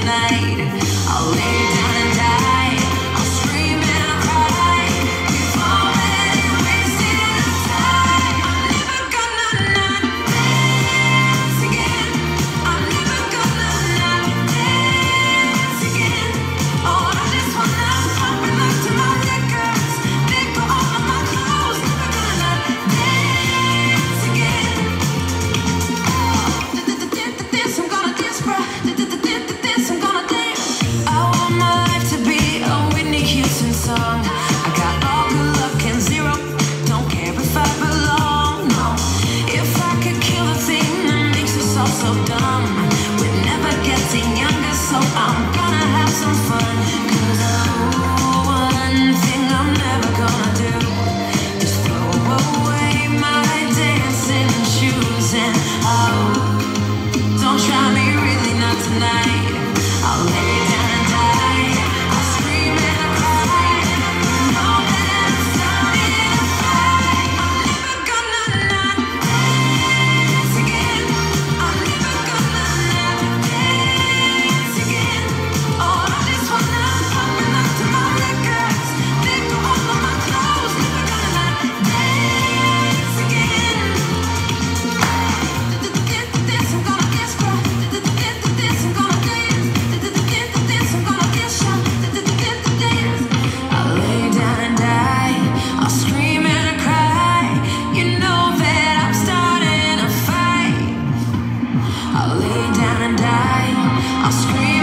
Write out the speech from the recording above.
tonight. sing I scream.